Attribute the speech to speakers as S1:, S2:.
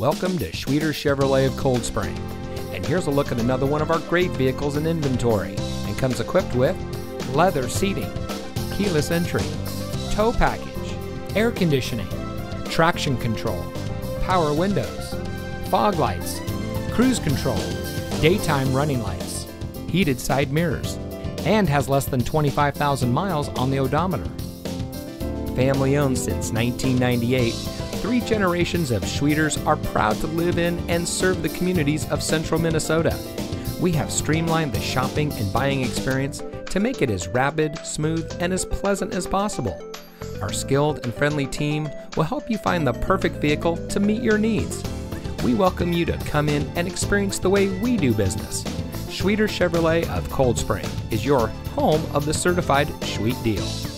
S1: Welcome to Schwieters Chevrolet of Cold Spring. And here's a look at another one of our great vehicles in inventory and comes equipped with leather seating, keyless entry, tow package, air conditioning, traction control, power windows, fog lights, cruise control, daytime running lights, heated side mirrors, and has less than 25,000 miles on the odometer. Family owned since 1998, three generations of Schwieters are proud to live in and serve the communities of central Minnesota. We have streamlined the shopping and buying experience to make it as rapid, smooth, and as pleasant as possible. Our skilled and friendly team will help you find the perfect vehicle to meet your needs. We welcome you to come in and experience the way we do business. Schwieters Chevrolet of Cold Spring is your home of the certified Schweet Deal.